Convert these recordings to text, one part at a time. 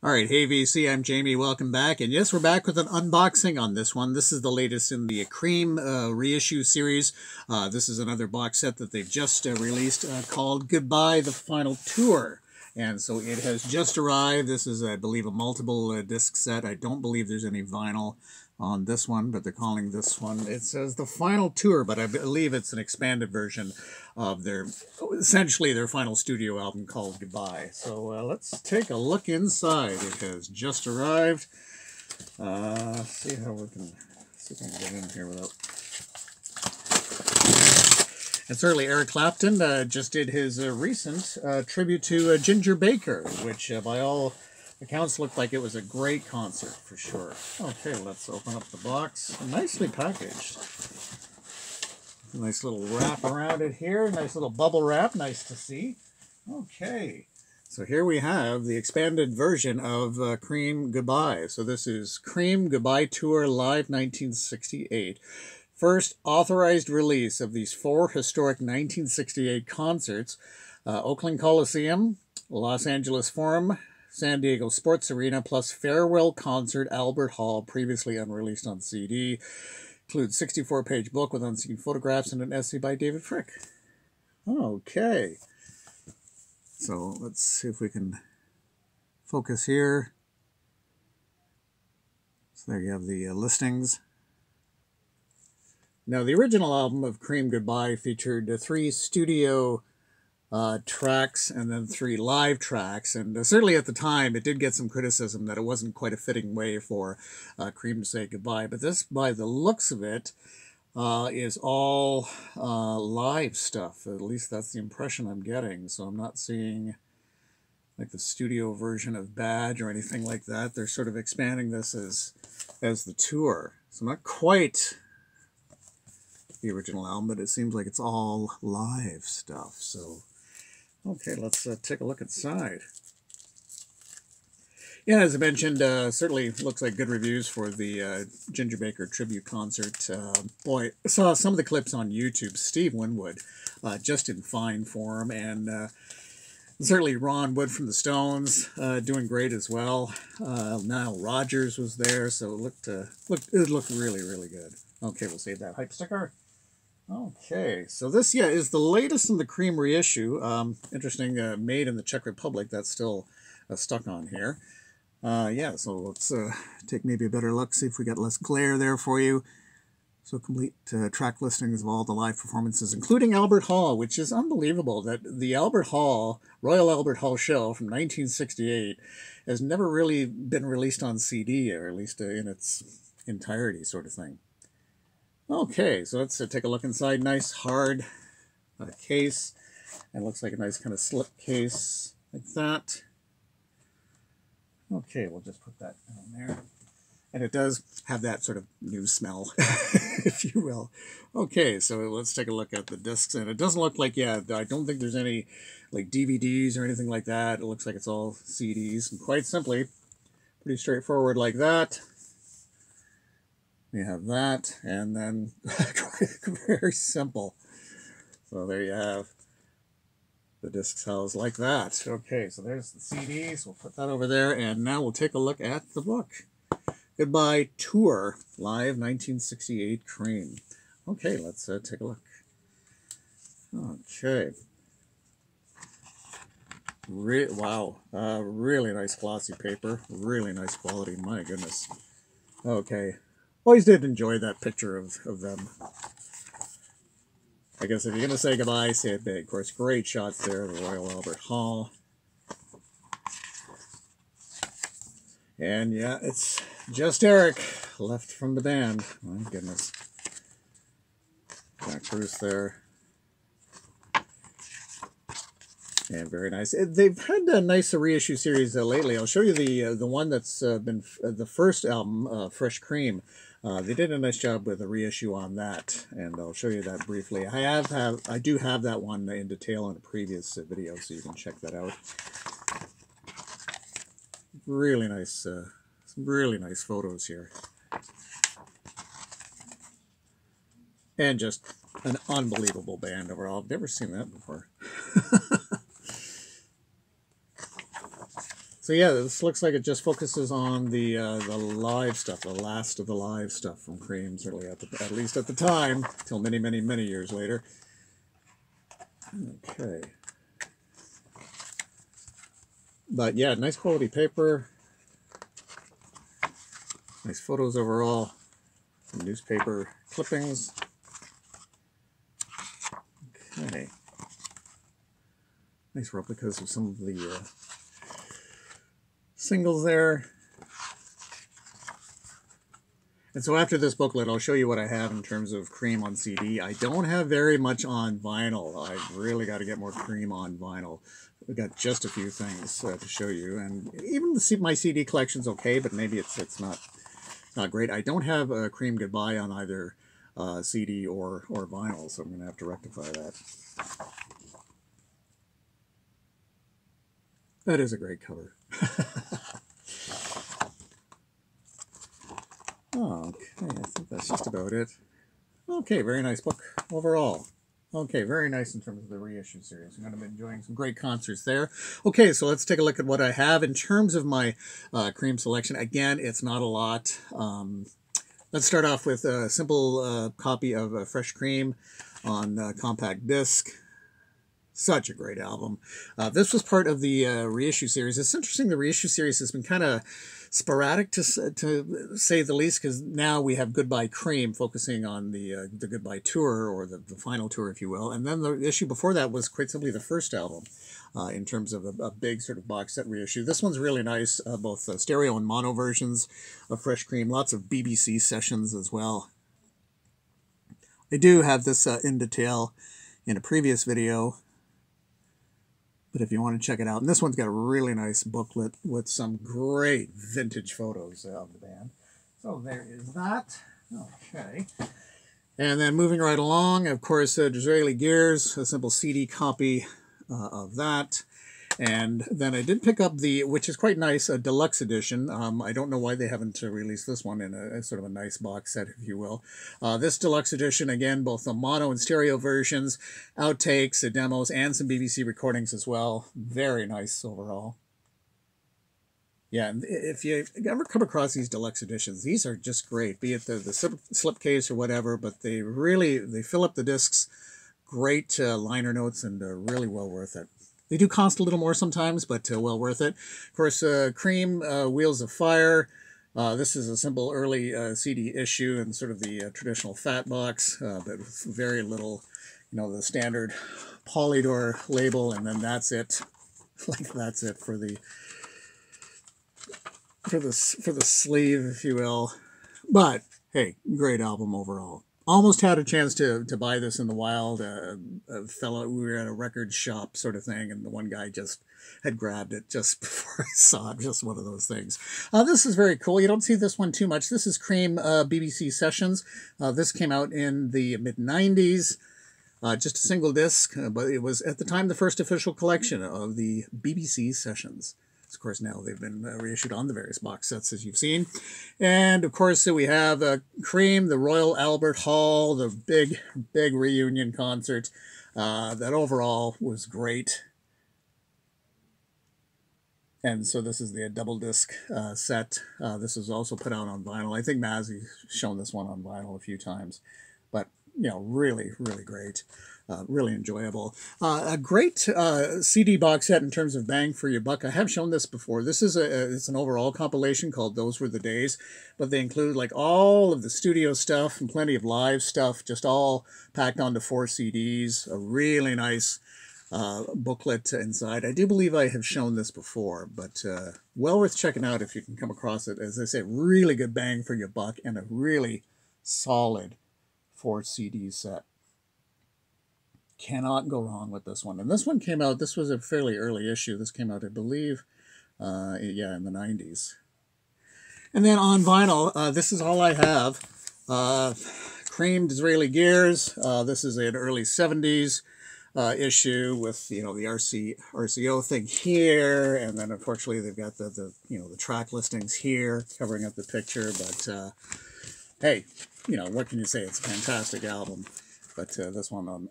All right, hey VC, I'm Jamie. Welcome back. And yes, we're back with an unboxing on this one. This is the latest in the Cream uh, reissue series. Uh, this is another box set that they've just uh, released uh, called Goodbye, the Final Tour. And so it has just arrived. This is, I believe, a multiple uh, disc set. I don't believe there's any vinyl on this one, but they're calling this one, it says the final tour, but I believe it's an expanded version of their, essentially their final studio album called Goodbye. So uh, let's take a look inside. It has just arrived. Uh, see how we can, see if I can get in here without and certainly Eric Clapton uh, just did his uh, recent uh, tribute to uh, Ginger Baker, which by all accounts looked like it was a great concert for sure. Okay, let's open up the box. Nicely packaged. Nice little wrap around it here. Nice little bubble wrap. Nice to see. Okay. So here we have the expanded version of uh, Cream Goodbye. So this is Cream Goodbye Tour Live 1968. First authorized release of these four historic 1968 concerts. Uh, Oakland Coliseum, Los Angeles Forum, San Diego Sports Arena, plus Farewell Concert, Albert Hall, previously unreleased on CD. Includes 64-page book with unseen photographs and an essay by David Fricke. Okay. So let's see if we can focus here. So there you have the uh, listings. Now, the original album of Cream Goodbye featured three studio uh, tracks and then three live tracks. And uh, certainly at the time, it did get some criticism that it wasn't quite a fitting way for uh, Cream to say goodbye. But this, by the looks of it, uh, is all uh, live stuff. At least that's the impression I'm getting. So I'm not seeing like the studio version of Badge or anything like that. They're sort of expanding this as as the tour. So not quite the original album, but it seems like it's all live stuff. So Okay, let's uh, take a look inside. Yeah, as I mentioned, uh, certainly looks like good reviews for the uh, Ginger Baker tribute concert. Uh, boy, saw some of the clips on YouTube. Steve Winwood, uh, just in fine form, and uh, certainly Ron Wood from the Stones doing great as well. Nile Rodgers was there, so it looked looked it looked really really good. Okay, we'll save that hype sticker. Okay, so this, yeah, is the latest in the Cream reissue. Um, interesting, uh, made in the Czech Republic. That's still uh, stuck on here. Uh, yeah, so let's uh, take maybe a better look, see if we got less glare there for you. So complete uh, track listings of all the live performances, including Albert Hall, which is unbelievable that the Albert Hall, Royal Albert Hall show from 1968 has never really been released on CD, or at least uh, in its entirety sort of thing. Okay, so let's uh, take a look inside. Nice hard uh, case. And looks like a nice kind of slip case like that. Okay, we'll just put that down there. And it does have that sort of new smell, if you will. Okay, so let's take a look at the discs. And it doesn't look like, yeah, I don't think there's any like DVDs or anything like that. It looks like it's all CDs. And quite simply, pretty straightforward like that. We have that, and then very simple. So there you have the disc cells like that. Okay, so there's the CDs. We'll put that over there, and now we'll take a look at the book. Goodbye Tour, Live 1968 Cream. Okay, let's uh, take a look. Okay. Re wow, uh, really nice glossy paper, really nice quality, my goodness. Okay, Always did enjoy that picture of, of them. I guess if you're going to say goodbye, say it big. Of course, great shots there of the Royal Albert Hall. And yeah, it's just Eric left from the band. My goodness. Jack Bruce there. And very nice. They've had a nice reissue series uh, lately. I'll show you the uh, the one that's uh, been uh, the first album, uh, Fresh Cream. Uh, they did a nice job with a reissue on that, and I'll show you that briefly. I have, have I do have that one in detail in a previous video, so you can check that out. Really nice, some really nice photos here. And just an unbelievable band overall. I've never seen that before. So yeah, this looks like it just focuses on the uh, the live stuff, the last of the live stuff from Cream, certainly at, the, at least at the time, till many, many, many years later. Okay. But yeah, nice quality paper. Nice photos overall. Some newspaper clippings. Okay. Nice replicas of some of the uh, singles there. And so after this booklet, I'll show you what I have in terms of cream on CD. I don't have very much on vinyl. I've really got to get more cream on vinyl. I've got just a few things uh, to show you. And even the, my CD collection's okay, but maybe it's it's not not great. I don't have a Cream Goodbye on either uh, CD or, or vinyl, so I'm going to have to rectify that. That is a great cover. okay, I think that's just about it. Okay, very nice book overall. Okay, very nice in terms of the reissue series. I'm going to be enjoying some great concerts there. Okay, so let's take a look at what I have in terms of my uh, cream selection. Again, it's not a lot. Um, let's start off with a simple uh, copy of uh, Fresh Cream on uh, compact disc. Such a great album. Uh, this was part of the uh, reissue series. It's interesting, the reissue series has been kind of sporadic to to say the least because now we have Goodbye Cream focusing on the uh, the Goodbye tour or the, the final tour, if you will, and then the issue before that was quite simply the first album. Uh, in terms of a, a, big sort of box set reissue. This one's really nice, uh, both stereo and mono versions of Fresh Cream, lots of BBC sessions as well. I do have this uh, in detail in a previous video but if you want to check it out, and this one's got a really nice booklet with some great vintage photos of the band. So there is that. Okay. And then moving right along, of course, uh, Gears, a simple CD copy uh, of that. And then I did pick up the, which is quite nice, a deluxe edition. Um, I don't know why they haven't uh, released this one in a, sort of a nice box set, if you will. Uh, this deluxe edition, again, both the mono and stereo versions, outtakes, the demos, and some BBC recordings as well. Very nice overall. Yeah, if you ever come across these deluxe editions, these are just great, be it the, the slipcase or whatever, but they really, they fill up the discs, great uh, liner notes, and uh, really well worth it. They do cost a little more sometimes, but uh, well worth it. Of course, uh, Cream, uh, Wheels of Fire. Uh, this is a simple early uh, CD issue and sort of the uh, traditional fat box, but with very little, you know, the standard Polydor label, and then that's it. like that's it for the for the for the sleeve, if you will. But hey, great album overall almost had a chance to to buy this in the wild. Uh, a fellow, we were at a record shop sort of thing, and the one guy just had grabbed it just before I saw it. Just one of those things. Uh, this is very cool. You don't see this one too much. This is Cream uh, BBC Sessions. Uh, this came out in the mid 90s. Uh, just a single disc, uh, but it was at the time the first official collection of the BBC Sessions. Of course, now they've been uh, reissued on the various box sets, as you've seen. And, of course, so we have uh, Cream, the Royal Albert Hall, the big, big reunion concert. Uh, that overall was great. And so this is the double disc uh, set. Uh, this is also put out on vinyl. I think Mazzy's shown this one on vinyl a few times. But, you know, really, really great. Uh, really enjoyable. Uh, a great uh, CD box set in terms of bang for your buck. I have shown this before. This is a it's an overall compilation called Those Were the Days, but they include like all of the studio stuff and plenty of live stuff, just all packed onto four CDs. A really nice uh, booklet inside. I do believe I have shown this before, but uh, well worth checking out if you can come across it. As I say, really good bang for your buck and a really solid four CD set cannot go wrong with this one. And this one came out, this was a fairly early issue. This came out, I believe, uh, yeah, in the 90s. And then on vinyl, uh, this is all I have. Uh, Cream Disraeli Gears. Uh, this is an early 70s uh, issue with, you know, the RC, RCO thing here. And then, unfortunately, they've got the, the, you know, the track listings here covering up the picture. But, uh, hey, you know, what can you say? It's a fantastic album. But this one on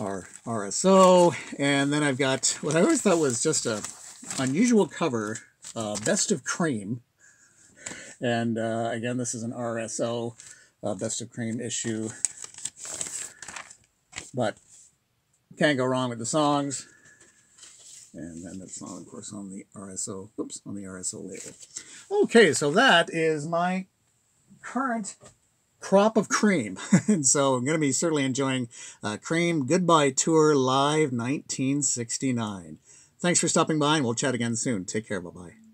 our RSO. And then I've got what I always thought was just a unusual cover uh, Best of Cream. And uh, again, this is an RSO uh, Best of Cream issue. But can't go wrong with the songs. And then the song, of course, on the RSO, oops, on the RSO label. Okay, so that is my current crop of cream. and so I'm going to be certainly enjoying uh, Cream Goodbye Tour Live 1969. Thanks for stopping by, and we'll chat again soon. Take care. Bye bye.